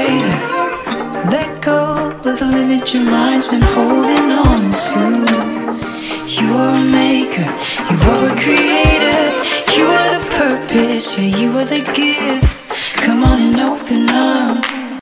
greater. Let go of the limit your mind's been holding on to. You are a maker, you are a creator, you are the purpose, yeah, you are the gift. Come on and open up.